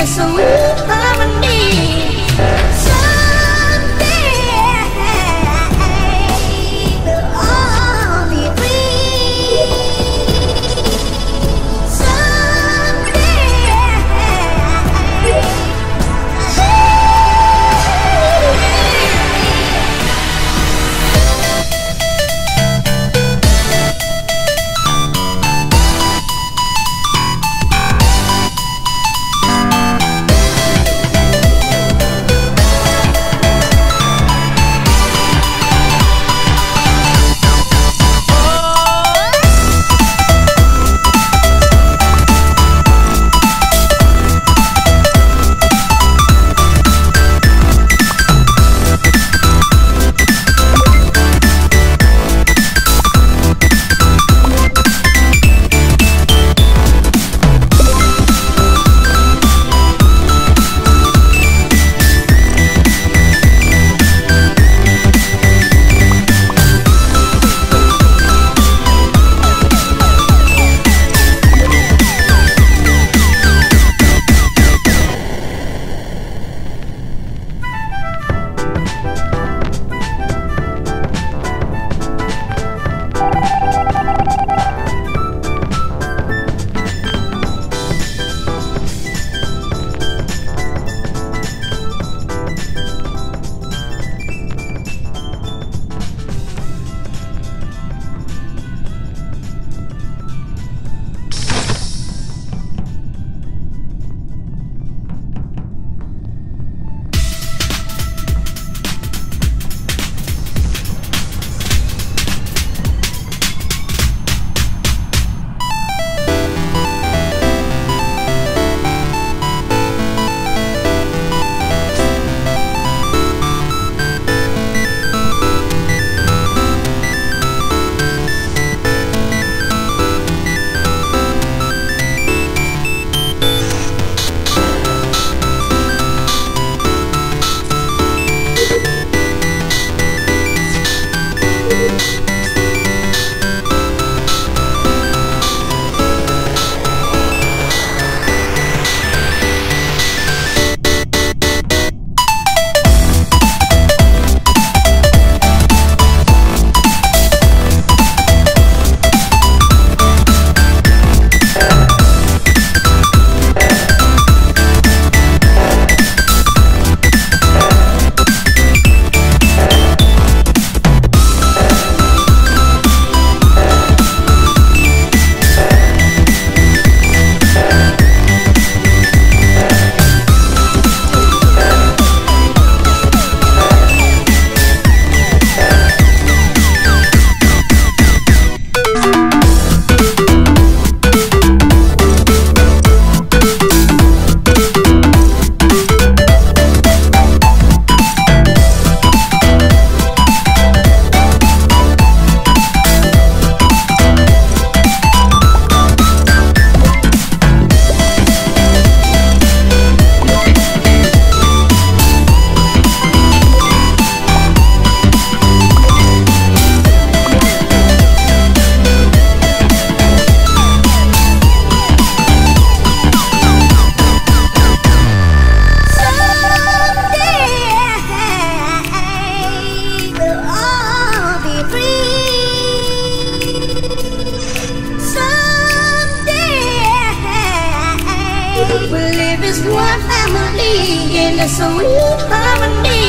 a as one family in a sweet harmony.